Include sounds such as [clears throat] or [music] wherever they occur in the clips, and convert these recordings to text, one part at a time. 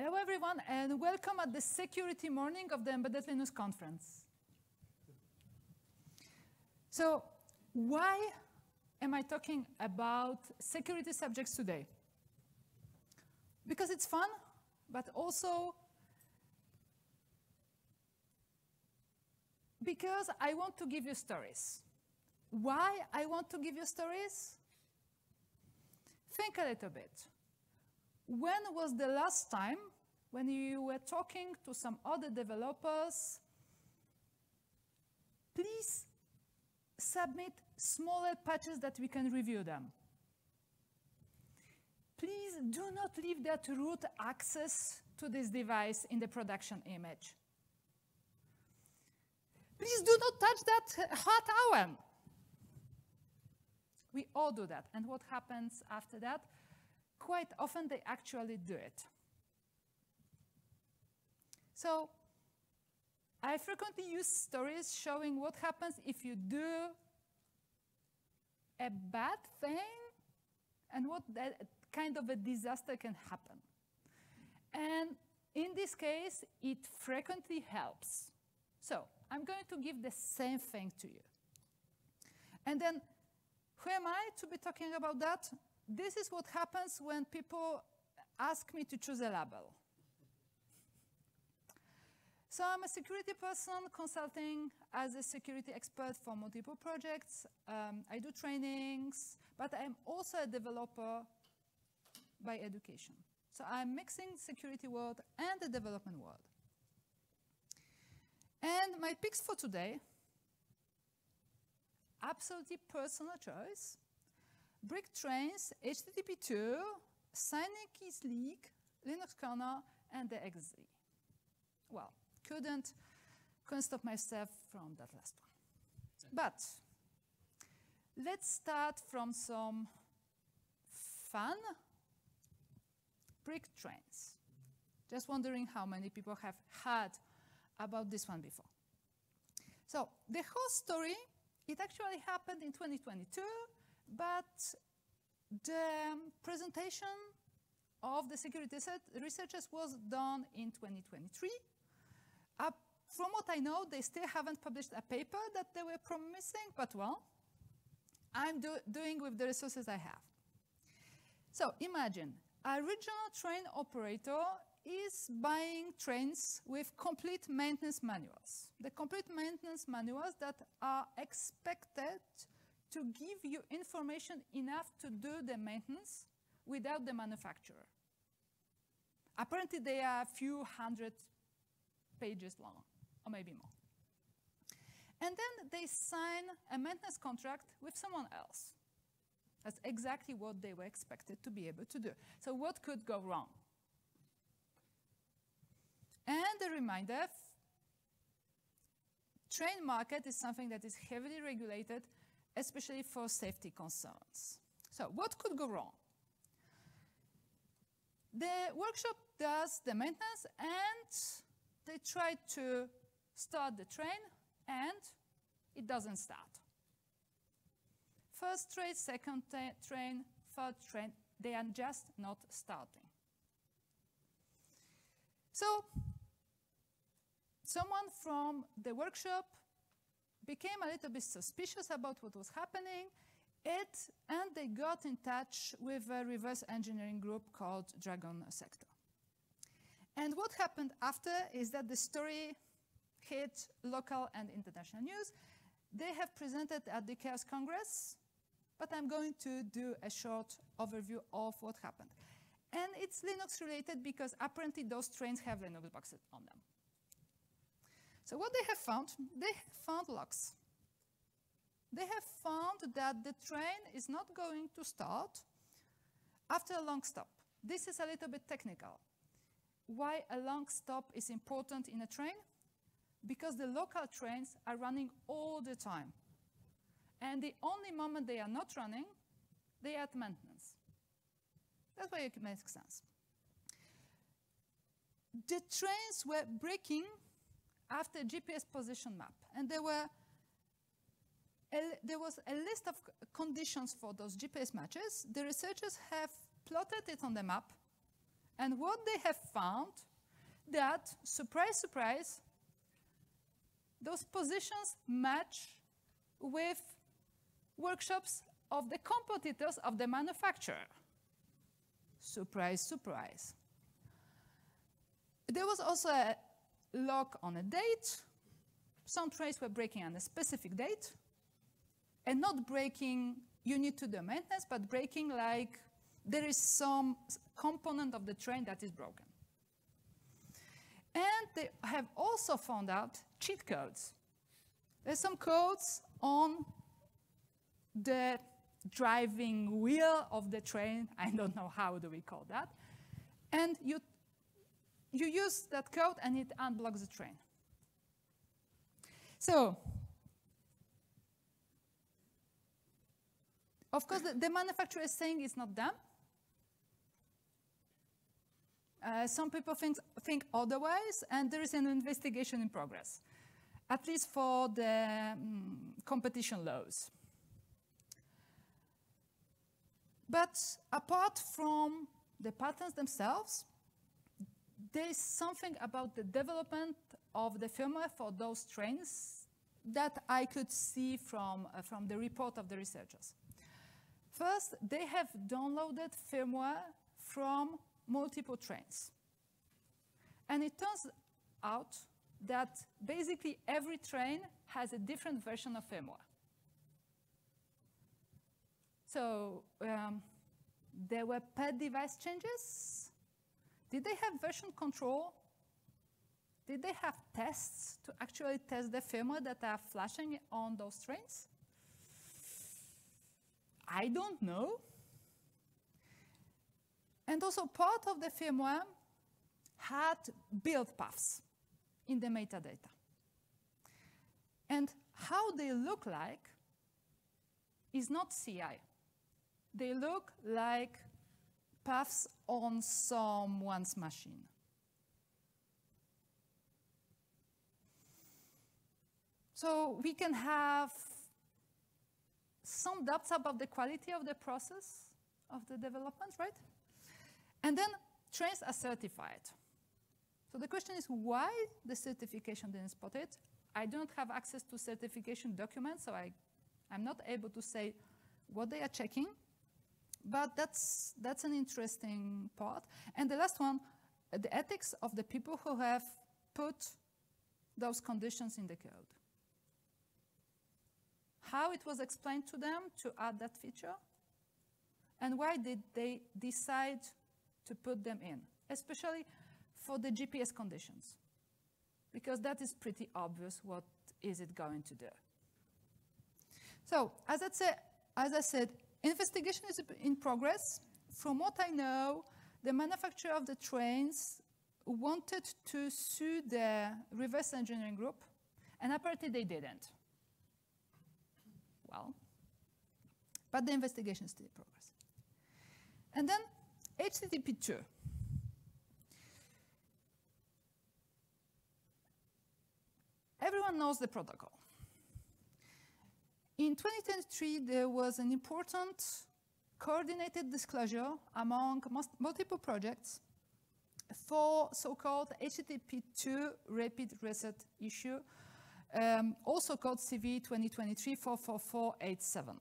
Hello, everyone, and welcome at the security morning of the Embedded Linux conference. So why am I talking about security subjects today? Because it's fun, but also because I want to give you stories. Why I want to give you stories? Think a little bit. When was the last time when you were talking to some other developers? Please submit smaller patches that we can review them. Please do not leave that root access to this device in the production image. Please do not touch that hot oven. We all do that. And what happens after that? Quite often they actually do it. So I frequently use stories showing what happens if you do a bad thing and what kind of a disaster can happen. And in this case, it frequently helps. So I'm going to give the same thing to you. And then who am I to be talking about that? This is what happens when people ask me to choose a label. So I'm a security person consulting as a security expert for multiple projects. Um, I do trainings, but I'm also a developer by education. So I'm mixing security world and the development world. And my picks for today, absolutely personal choice, Brick Trains, HTTP2, Signing Keys Leak, Linux kernel, and the XZ. Well, couldn't, couldn't stop myself from that last one. But let's start from some fun brick trains. Just wondering how many people have heard about this one before. So the whole story, it actually happened in 2022, but the presentation of the security researchers was done in 2023. Uh, from what I know, they still haven't published a paper that they were promising, but well, I'm do doing with the resources I have. So imagine a regional train operator is buying trains with complete maintenance manuals. The complete maintenance manuals that are expected to give you information enough to do the maintenance without the manufacturer. Apparently, they are a few hundred pages long, or maybe more. And then they sign a maintenance contract with someone else. That's exactly what they were expected to be able to do. So what could go wrong? And a reminder, train market is something that is heavily regulated, especially for safety concerns. So what could go wrong? The workshop does the maintenance and they try to start the train and it doesn't start. First train, second train, third train, they are just not starting. So someone from the workshop became a little bit suspicious about what was happening, it, and they got in touch with a reverse engineering group called Dragon Sector. And what happened after is that the story hit local and international news. They have presented at the Chaos Congress, but I'm going to do a short overview of what happened. And it's Linux related because apparently those trains have Linux boxes on them. So what they have found, they have found locks. They have found that the train is not going to start after a long stop. This is a little bit technical. Why a long stop is important in a train? Because the local trains are running all the time. And the only moment they are not running, they are at maintenance. That's why it makes sense. The trains were breaking after a GPS position map. And there were a, there was a list of conditions for those GPS matches. The researchers have plotted it on the map And what they have found that, surprise, surprise, those positions match with workshops of the competitors of the manufacturer. Surprise, surprise. There was also a lock on a date. Some trains were breaking on a specific date, and not breaking unit to the maintenance, but breaking like there is some component of the train that is broken. And they have also found out cheat codes. There's some codes on the driving wheel of the train. I don't know how do we call that. And you, you use that code and it unblocks the train. So, of course, the, the manufacturer is saying it's not them. Uh, some people think, think otherwise, and there is an investigation in progress, at least for the um, competition laws. But apart from the patents themselves, there is something about the development of the firmware for those trains that I could see from, uh, from the report of the researchers. First, they have downloaded firmware from multiple trains. And it turns out that basically every train has a different version of firmware. So um, there were pet device changes. Did they have version control? Did they have tests to actually test the firmware that are flashing on those trains? I don't know. And also part of the firmware had build paths in the metadata. And how they look like is not CI. They look like paths on someone's machine. So we can have some doubts about the quality of the process of the development, right? And then trains are certified. So the question is why the certification didn't spot it? I don't have access to certification documents, so I, I'm not able to say what they are checking. But that's, that's an interesting part. And the last one, the ethics of the people who have put those conditions in the code. How it was explained to them to add that feature, and why did they decide to put them in, especially for the GPS conditions, because that is pretty obvious what is it going to do. So, as I, say, as I said, investigation is in progress. From what I know, the manufacturer of the trains wanted to sue the reverse engineering group, and apparently they didn't. Well, but the investigation is still in progress. And then HTTP2. Everyone knows the protocol. In 2023, there was an important coordinated disclosure among multiple projects for so-called HTTP2 rapid reset issue, um, also called CV 2023-44487.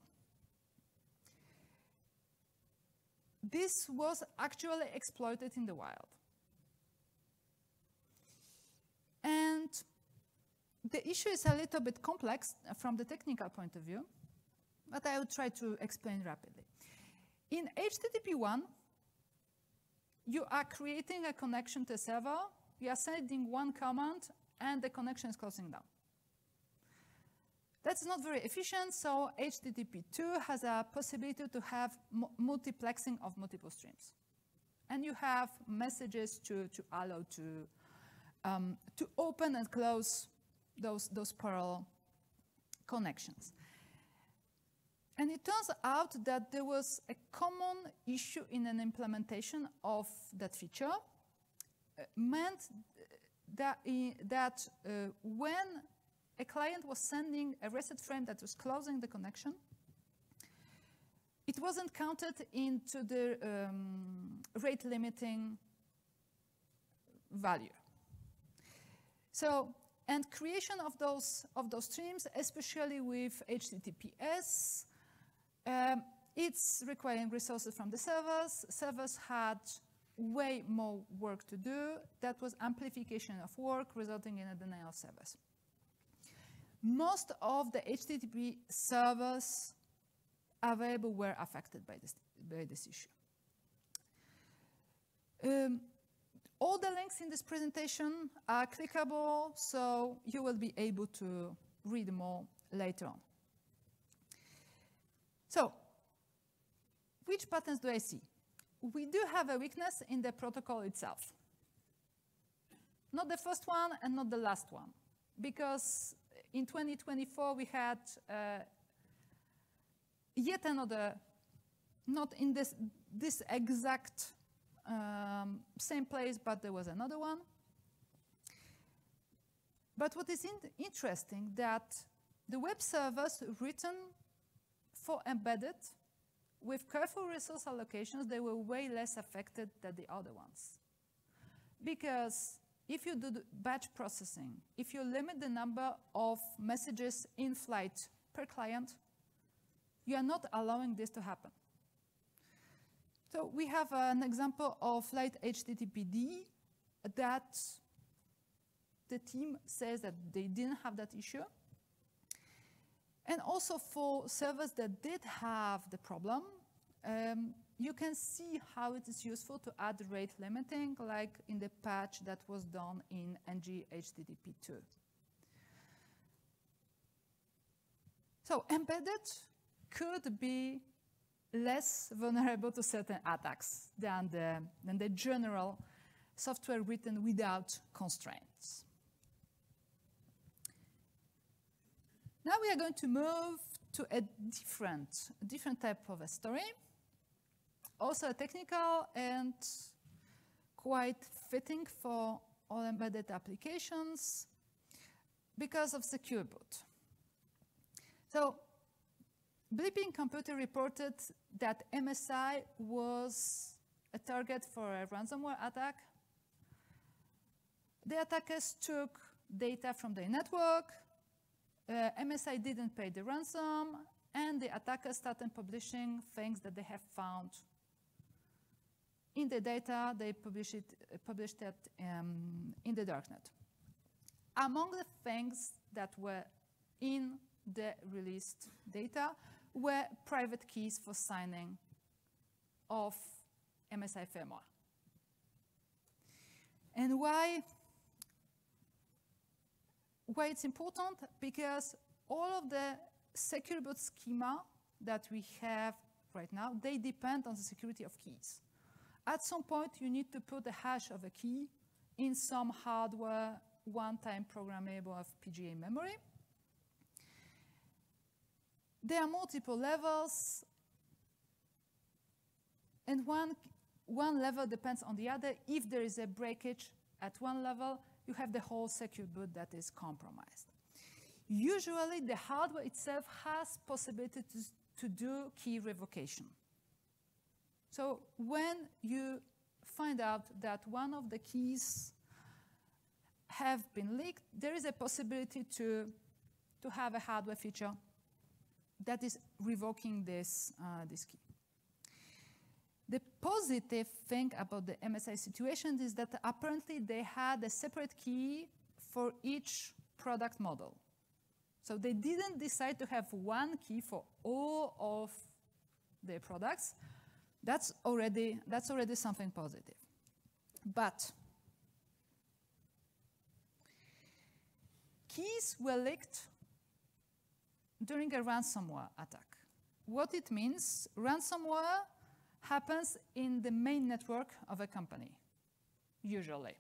this was actually exploited in the wild. And the issue is a little bit complex from the technical point of view, but I will try to explain rapidly. In HTTP1, you are creating a connection to a server, you are sending one command, and the connection is closing down. That's not very efficient, so HTTP2 has a possibility to have multiplexing of multiple streams. And you have messages to, to allow to, um, to open and close those, those parallel connections. And it turns out that there was a common issue in an implementation of that feature, uh, meant that, that uh, when a client was sending a reset frame that was closing the connection. It wasn't counted into the um, rate limiting value. So, and creation of those, of those streams, especially with HTTPS, um, it's requiring resources from the servers. Servers had way more work to do. That was amplification of work, resulting in a denial of service. Most of the HTTP servers available were affected by this, by this issue. Um, all the links in this presentation are clickable, so you will be able to read more later on. So, which patterns do I see? We do have a weakness in the protocol itself. Not the first one and not the last one, because in 2024 we had uh, yet another, not in this, this exact um, same place, but there was another one. But what is in interesting that the web servers written for embedded with careful resource allocations, they were way less affected than the other ones. Because if you do batch processing, if you limit the number of messages in flight per client, you are not allowing this to happen. So we have an example of lighttpd that the team says that they didn't have that issue. And also for servers that did have the problem, um, you can see how it is useful to add rate limiting, like in the patch that was done in NG HTTP2. So embedded could be less vulnerable to certain attacks than the, than the general software written without constraints. Now we are going to move to a different, different type of a story, also technical and quite fitting for all embedded applications because of secure boot. So Bleeping Computer reported that MSI was a target for a ransomware attack. The attackers took data from their network. Uh, MSI didn't pay the ransom, and the attackers started publishing things that they have found in the data. They published it, published um, in the darknet. Among the things that were in the released data were private keys for signing of MSI firmware. And why? Why it's important? Because all of the secure boot schema that we have right now, they depend on the security of keys. At some point, you need to put the hash of a key in some hardware one-time programmable FPGA memory. There are multiple levels, and one, one level depends on the other. If there is a breakage at one level, you have the whole secure boot that is compromised. Usually, the hardware itself has possibility to, to do key revocation. So when you find out that one of the keys have been leaked, there is a possibility to, to have a hardware feature that is revoking this, uh, this key. The positive thing about the MSI situation is that apparently they had a separate key for each product model. So they didn't decide to have one key for all of their products. That's already, that's already something positive. But keys were leaked during a ransomware attack. What it means, ransomware happens in the main network of a company, usually.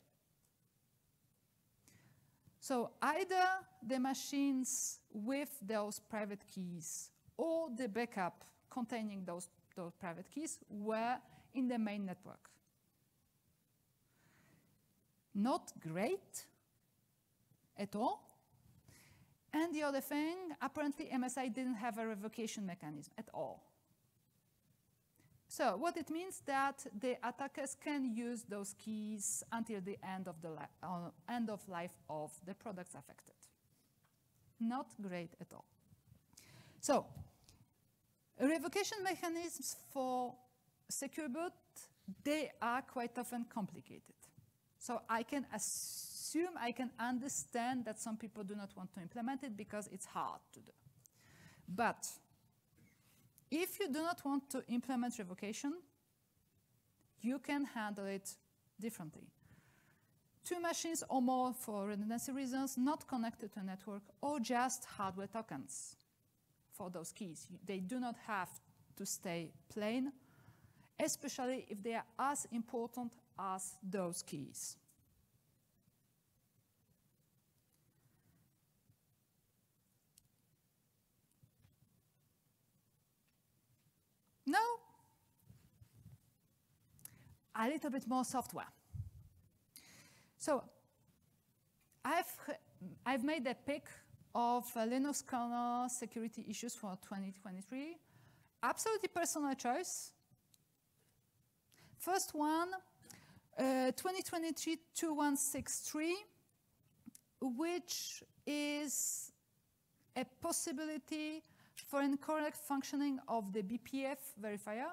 So either the machines with those private keys or the backup containing those, those private keys were in the main network. Not great at all, and the other thing, apparently MSI didn't have a revocation mechanism at all. So what it means that the attackers can use those keys until the end of the uh, end of life of the products affected. Not great at all. So revocation mechanisms for secure boot, they are quite often complicated. So I can assume, I can understand that some people do not want to implement it because it's hard to do. But if you do not want to implement revocation, you can handle it differently. Two machines or more for redundancy reasons, not connected to a network, or just hardware tokens for those keys. They do not have to stay plain, especially if they are as important as those keys. No. A little bit more software. So I've, I've made a pick of uh, Linux kernel security issues for 2023. Absolutely personal choice. First one, uh, 2023-2163, which is a possibility for incorrect functioning of the BPF verifier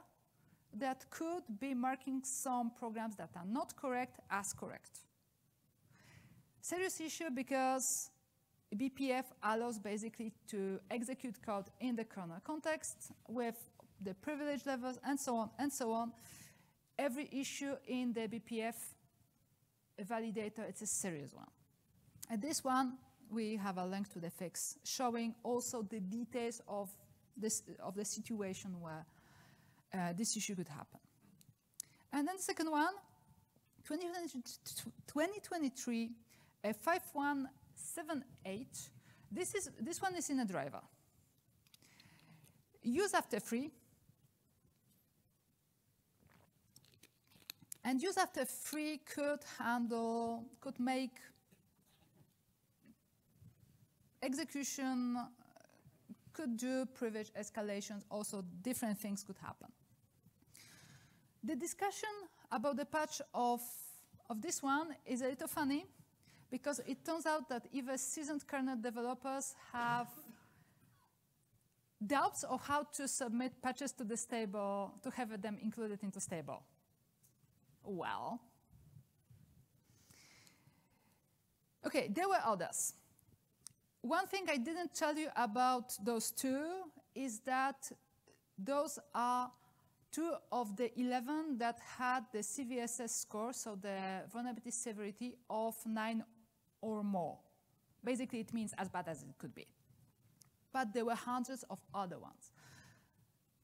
that could be marking some programs that are not correct as correct. Serious issue because BPF allows basically to execute code in the kernel context with the privilege levels and so on and so on. Every issue in the BPF validator, it's a serious one. And this one we have a link to the fix showing also the details of, this, of the situation where uh, this issue could happen. And then the second one, 2023, a 5178. This, is, this one is in a driver. Use after free. And use after free could handle, could make execution could do privilege escalations, also different things could happen. The discussion about the patch of, of this one is a little funny because it turns out that even seasoned kernel developers have doubts of how to submit patches to the stable, to have them included into stable. Well, okay, there were others. One thing I didn't tell you about those two is that those are two of the 11 that had the CVSS score, so the vulnerability severity of 9 or more. Basically, it means as bad as it could be. But there were hundreds of other ones.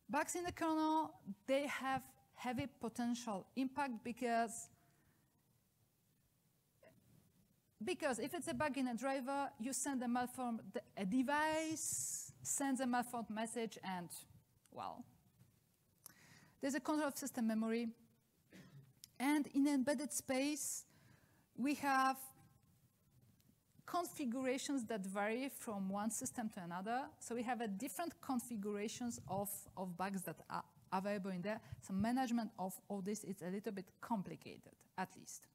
Bugs in the kernel, they have heavy potential impact because because if it's a bug in a driver, you send a malformed a device, sends a malformed message, and, well, there's a control of system memory. And in embedded space, we have configurations that vary from one system to another. So we have a different configurations of, of bugs that are available in there. So management of all this is a little bit complicated, at least.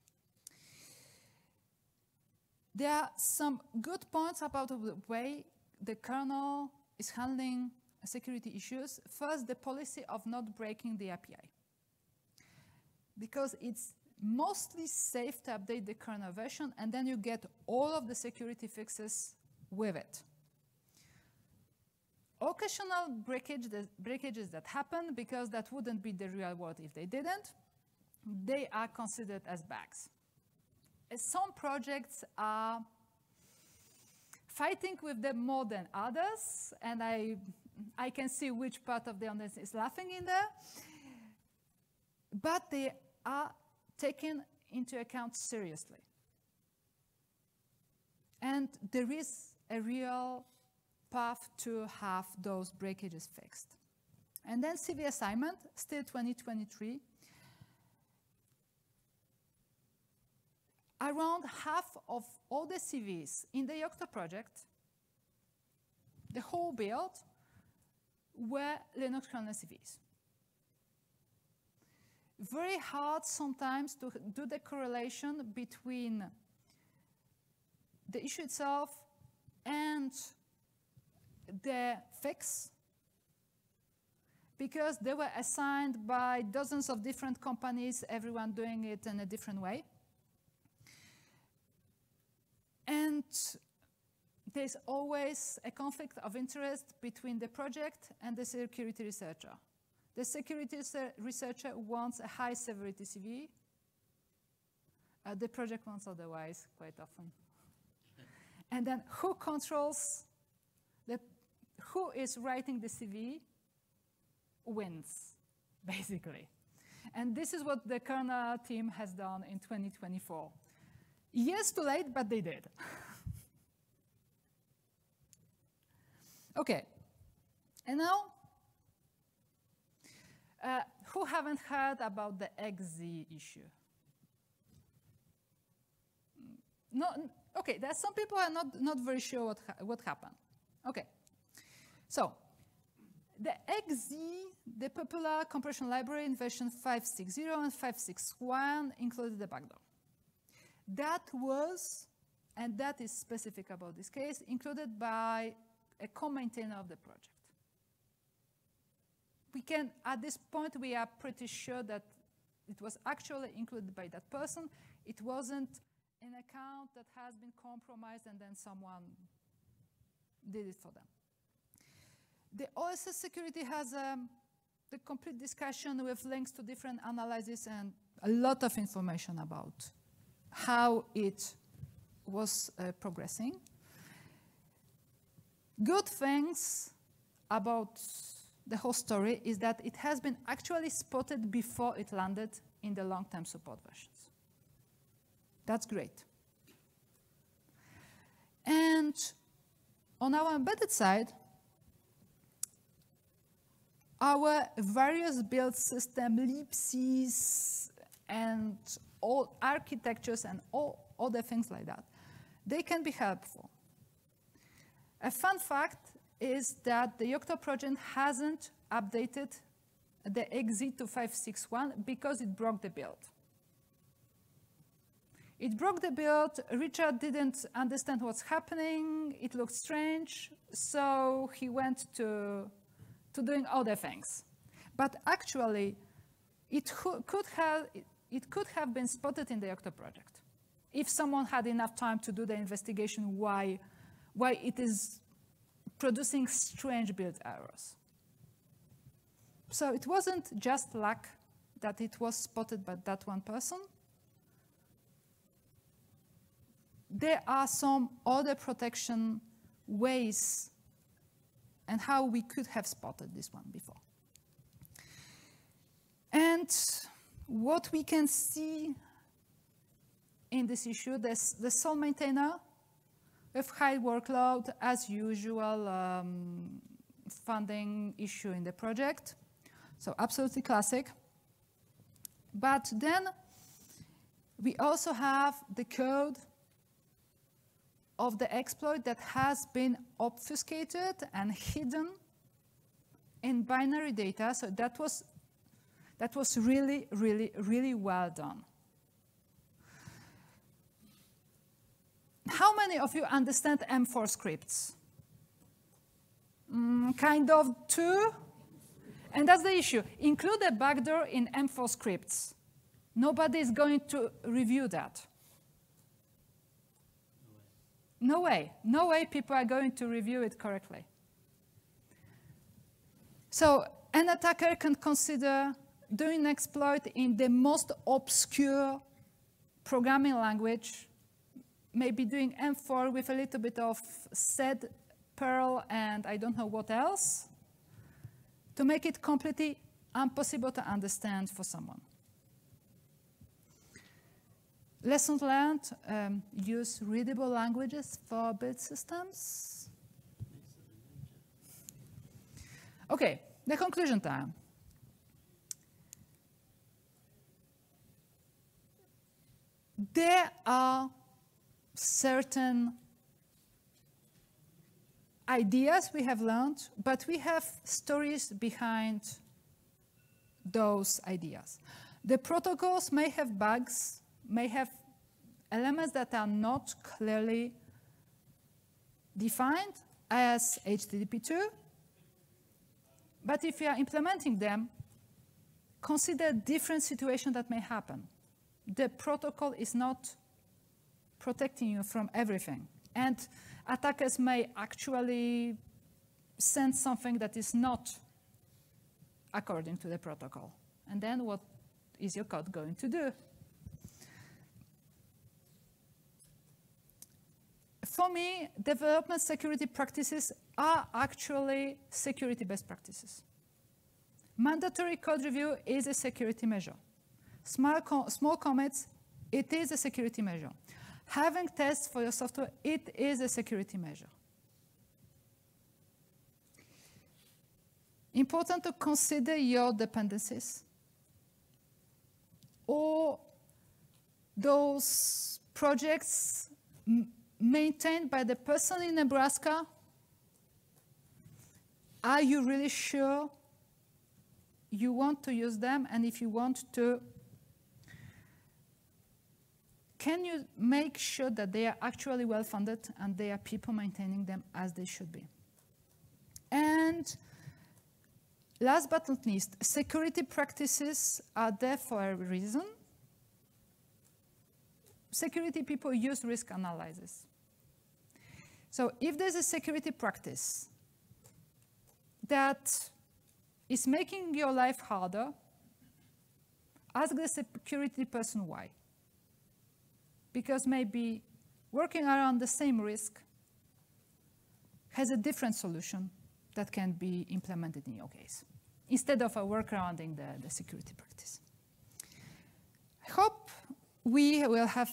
There are some good points about the way the kernel is handling security issues. First, the policy of not breaking the API. Because it's mostly safe to update the kernel version, and then you get all of the security fixes with it. Occasional breakage, breakages that happen, because that wouldn't be the real world if they didn't, they are considered as bugs some projects are fighting with them more than others, and I, I can see which part of the audience is laughing in there. But they are taken into account seriously. And there is a real path to have those breakages fixed. And then CV assignment, still 2023, around half of all the CVs in the Yocto project, the whole build, were Linux kernel CVs. very hard sometimes to do the correlation between the issue itself and the fix because they were assigned by dozens of different companies, everyone doing it in a different way. And there's always a conflict of interest between the project and the security researcher. The security researcher wants a high severity CV. Uh, the project wants otherwise, quite often. [laughs] and then who controls, the, who is writing the CV wins, basically. And this is what the Kernel team has done in 2024. Years too late, but they did. [laughs] okay, and now, uh, who haven't heard about the XZ issue? No, okay, there are some people are not, not very sure what, ha what happened. Okay, so the XZ, the popular compression library in version 560 and 561 included the backdoor. That was, and that is specific about this case, included by a co-maintainer of the project. We can, at this point, we are pretty sure that it was actually included by that person. It wasn't an account that has been compromised and then someone did it for them. The OSS security has um, the complete discussion with links to different analyses and a lot of information about how it was uh, progressing. Good things about the whole story is that it has been actually spotted before it landed in the long-term support versions. That's great. And on our embedded side, our various build system, libcs, and all architectures and all other things like that, they can be helpful. A fun fact is that the Yocto project hasn't updated the XZ to 561 because it broke the build. It broke the build. Richard didn't understand what's happening. It looked strange. So he went to to doing other things. But actually, it could have, it could have been spotted in the Yocto project if someone had enough time to do the investigation why, why it is producing strange build errors. So it wasn't just luck that it was spotted by that one person. There are some other protection ways and how we could have spotted this one before. And what we can see in this issue, this, the sole maintainer with high workload, as usual, um, funding issue in the project. So absolutely classic. But then we also have the code of the exploit that has been obfuscated and hidden in binary data. So that was, that was really, really, really well done. How many of you understand M4 scripts? Mm, kind of two? And that's the issue. Include a backdoor in M4 scripts. Nobody is going to review that. No way. No way people are going to review it correctly. So an attacker can consider doing an exploit in the most obscure programming language, maybe doing M4 with a little bit of sed, Perl, and I don't know what else, to make it completely impossible to understand for someone. Lessons learned, um, use readable languages for build systems. Okay, the conclusion time. There are certain ideas we have learned, but we have stories behind those ideas. The protocols may have bugs, may have elements that are not clearly defined as HTTP2, but if you are implementing them, consider different situations that may happen. The protocol is not protecting you from everything. And attackers may actually send something that is not according to the protocol. And then what is your code going to do? For me, development security practices are actually security best practices. Mandatory code review is a security measure. Small, com small commits, it is a security measure. Having tests for your software, it is a security measure. Important to consider your dependencies or those projects maintained by the person in Nebraska. Are you really sure you want to use them? And if you want to, can you make sure that they are actually well funded and there are people maintaining them as they should be? And Last but not least, security practices are there for a reason. Security people use risk analysis. So if there's a security practice that is making your life harder, ask the security person why. Because maybe working around the same risk has a different solution that can be implemented in your case, instead of a workaround in the, the security practice. I hope we will have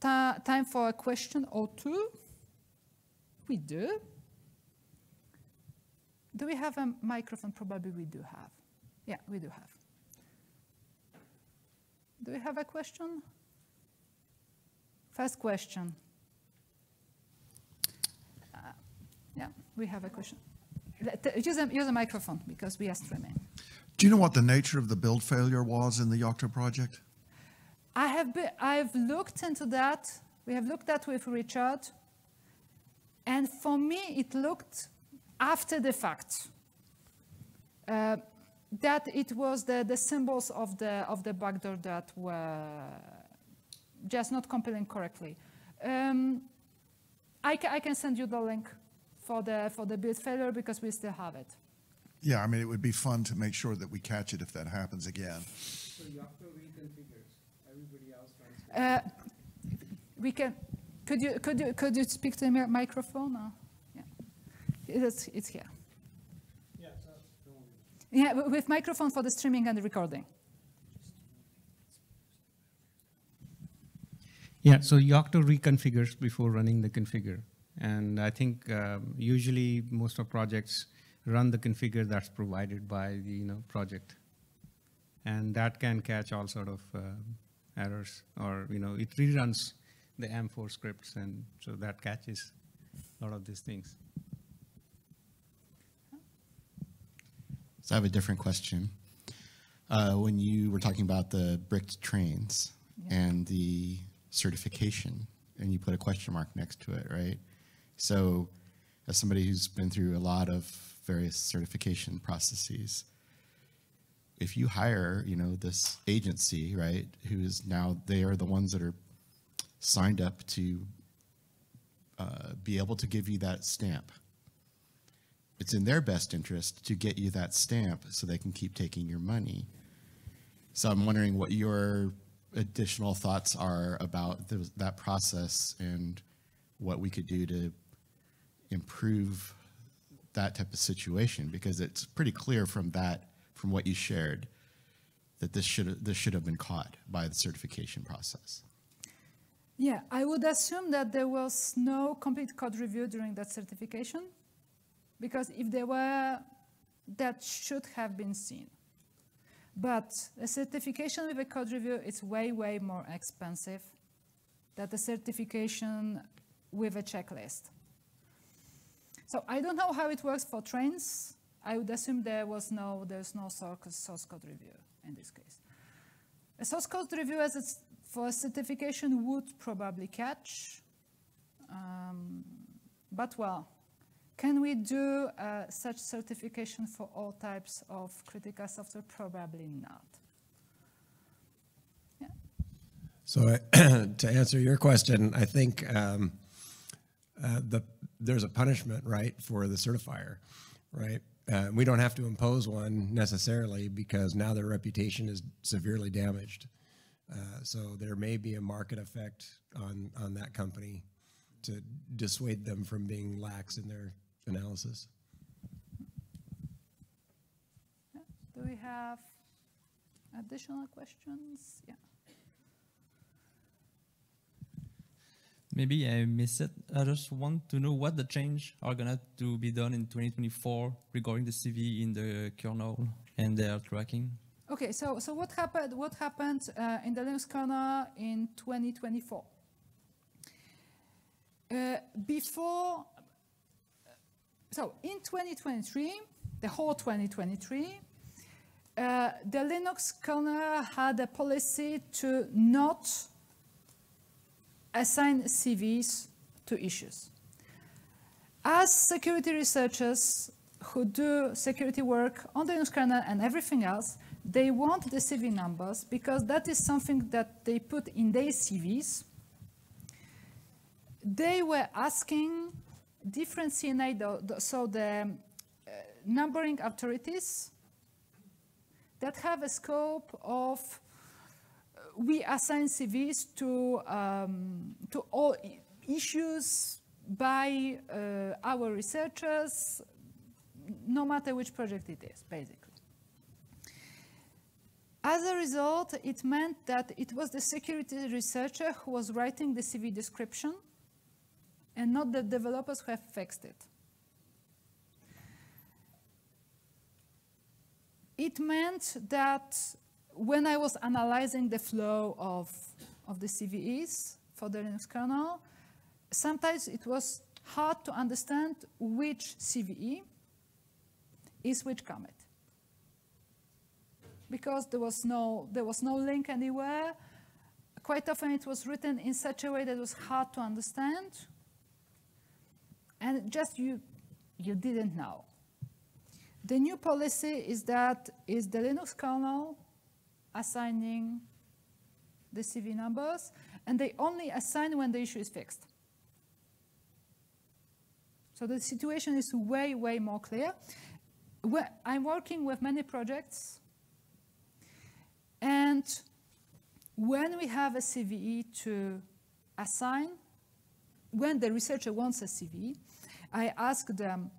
time for a question or two. We do. Do we have a microphone? Probably we do have. Yeah, we do have. Do we have a question? First question. Uh, yeah, we have a question. Use a, use a microphone because we are streaming. Do you know what the nature of the build failure was in the Yocto project? I have been, I've looked into that. We have looked at with Richard. And for me, it looked after the fact uh, that it was the, the symbols of the, of the backdoor that were just not compiling correctly. Um, I, ca I can send you the link for the, for the build failure because we still have it. Yeah, I mean, it would be fun to make sure that we catch it if that happens again. So Yocto reconfigures. Everybody else. Uh, we can. Could you could you could you speak to the microphone? Or? Yeah, it's it's here. Yeah, yeah, with microphone for the streaming and the recording. Yeah, so Yocto reconfigures before running the configure. And I think um, usually most of projects run the configure that's provided by the you know project, and that can catch all sort of uh, errors, or you know it reruns the M4 scripts, and so that catches a lot of these things. So I have a different question. Uh, when you were talking about the bricked trains yeah. and the certification, and you put a question mark next to it, right? So, as somebody who's been through a lot of various certification processes, if you hire, you know, this agency, right, who is now they are the ones that are signed up to uh, be able to give you that stamp. It's in their best interest to get you that stamp so they can keep taking your money. So I'm wondering what your additional thoughts are about the, that process and what we could do to improve that type of situation because it's pretty clear from that from what you shared that this should this should have been caught by the certification process. Yeah, I would assume that there was no complete code review during that certification because if there were, that should have been seen. But a certification with a code review is way, way more expensive than the certification with a checklist. So I don't know how it works for trains. I would assume there was no, there's no source code review in this case. a source code review as it's for a certification would probably catch. Um, but well, can we do uh, such certification for all types of critical software? Probably not. So uh, [clears throat] to answer your question, I think um, uh, the there's a punishment, right, for the certifier, right? Uh, we don't have to impose one necessarily because now their reputation is severely damaged. Uh, so there may be a market effect on on that company to dissuade them from being lax in their analysis. Do we have additional questions? Yeah. Maybe I missed it. I just want to know what the change are gonna to be done in 2024 regarding the CV in the kernel and their tracking. Okay, so, so what happened, what happened uh, in the Linux kernel in 2024? Uh, before, so in 2023, the whole 2023, uh, the Linux kernel had a policy to not assign CVs to issues. As security researchers who do security work on the Linux kernel and everything else, they want the CV numbers because that is something that they put in their CVs. They were asking different CNA, so the uh, numbering authorities that have a scope of we assign CVs to, um, to all issues by uh, our researchers, no matter which project it is, basically. As a result, it meant that it was the security researcher who was writing the CV description and not that developers have fixed it. It meant that when I was analyzing the flow of, of the CVEs for the Linux kernel, sometimes it was hard to understand which CVE is which commit. Because there was no, there was no link anywhere. Quite often it was written in such a way that it was hard to understand. And just you, you didn't know. The new policy is that is the Linux kernel assigning the CV numbers, and they only assign when the issue is fixed. So the situation is way, way more clear. I'm working with many projects, and when we have a CVE to assign, when the researcher wants a CV, I ask them,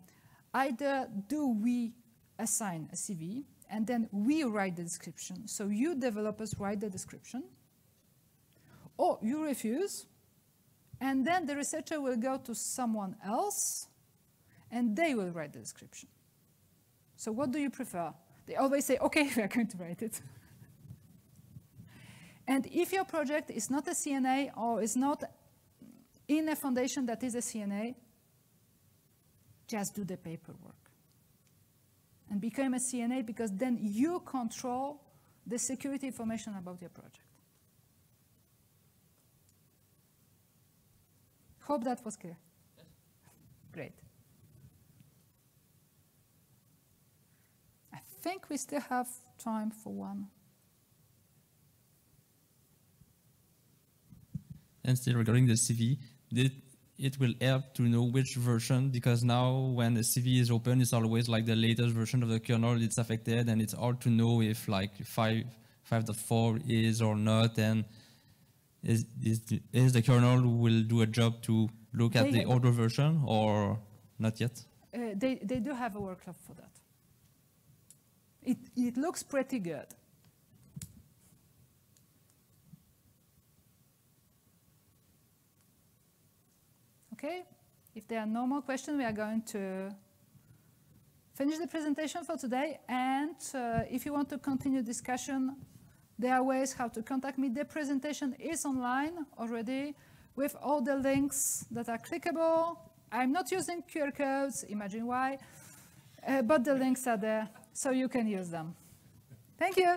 either do we assign a CV and then we write the description. So you developers write the description, or you refuse, and then the researcher will go to someone else, and they will write the description. So what do you prefer? They always say, okay, [laughs] we are going to write it. [laughs] and if your project is not a CNA or is not in a foundation that is a CNA, just do the paperwork and become a CNA because then you control the security information about your project. Hope that was clear. Yes. Great. I think we still have time for one. And still regarding the CV, did it will help to know which version because now when the CV is open, it's always like the latest version of the kernel it's affected, and it's hard to know if like 5 5.4 is or not, and is, is, the, is the kernel will do a job to look at they the older version or not yet? Uh, they, they do have a workflow for that. It, it looks pretty good. Okay, if there are no more questions, we are going to finish the presentation for today. And uh, if you want to continue discussion, there are ways how to contact me. The presentation is online already with all the links that are clickable. I'm not using QR codes, imagine why, uh, but the links are there, so you can use them. Thank you.